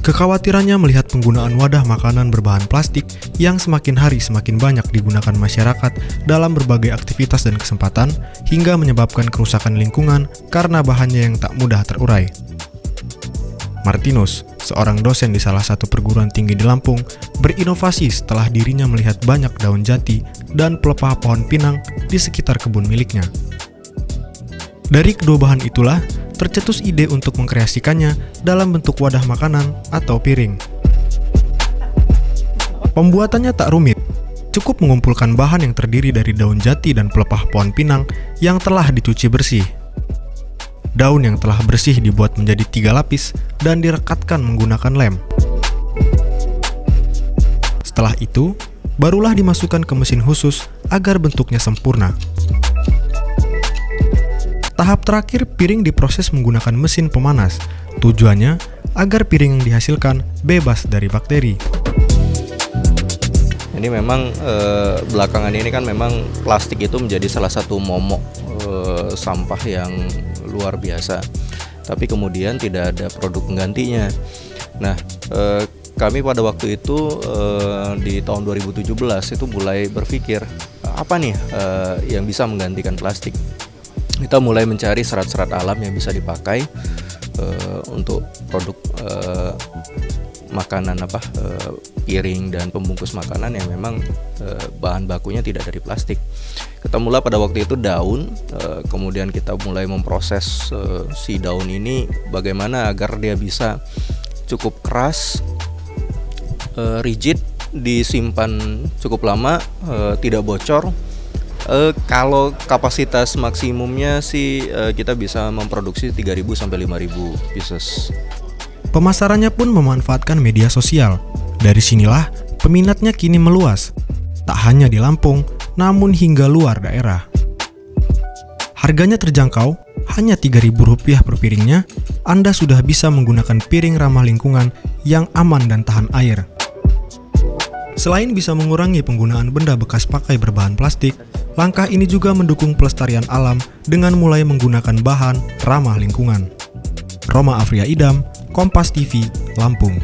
Kekhawatirannya melihat penggunaan wadah makanan berbahan plastik yang semakin hari semakin banyak digunakan masyarakat dalam berbagai aktivitas dan kesempatan hingga menyebabkan kerusakan lingkungan karena bahannya yang tak mudah terurai. Martinus, seorang dosen di salah satu perguruan tinggi di Lampung, berinovasi setelah dirinya melihat banyak daun jati dan pelepah pohon pinang di sekitar kebun miliknya. Dari kedua bahan itulah, tercetus ide untuk mengkreasikannya dalam bentuk wadah makanan atau piring. Pembuatannya tak rumit, cukup mengumpulkan bahan yang terdiri dari daun jati dan pelepah pohon pinang yang telah dicuci bersih. Daun yang telah bersih dibuat menjadi tiga lapis dan direkatkan menggunakan lem. Setelah itu, barulah dimasukkan ke mesin khusus agar bentuknya sempurna. Tahap terakhir, piring diproses menggunakan mesin pemanas. Tujuannya agar piring yang dihasilkan bebas dari bakteri. Ini memang eh, belakangan ini kan memang plastik itu menjadi salah satu momok eh, sampah yang luar biasa. Tapi kemudian tidak ada produk penggantinya. Nah, eh, kami pada waktu itu eh, di tahun 2017 itu mulai berpikir apa nih eh, yang bisa menggantikan plastik kita mulai mencari serat-serat alam yang bisa dipakai uh, untuk produk uh, makanan apa uh, piring dan pembungkus makanan yang memang uh, bahan bakunya tidak dari plastik. Ketemulah pada waktu itu daun, uh, kemudian kita mulai memproses uh, si daun ini bagaimana agar dia bisa cukup keras, uh, rigid, disimpan cukup lama, uh, tidak bocor Uh, kalau kapasitas maksimumnya sih uh, kita bisa memproduksi 3000 sampai 5000 pieces. Pemasarannya pun memanfaatkan media sosial. Dari sinilah peminatnya kini meluas. Tak hanya di Lampung, namun hingga luar daerah. Harganya terjangkau, hanya Rp3.000 per piringnya, Anda sudah bisa menggunakan piring ramah lingkungan yang aman dan tahan air. Selain bisa mengurangi penggunaan benda bekas pakai berbahan plastik, langkah ini juga mendukung pelestarian alam dengan mulai menggunakan bahan ramah lingkungan. Roma Afria Idam, Kompas TV, Lampung.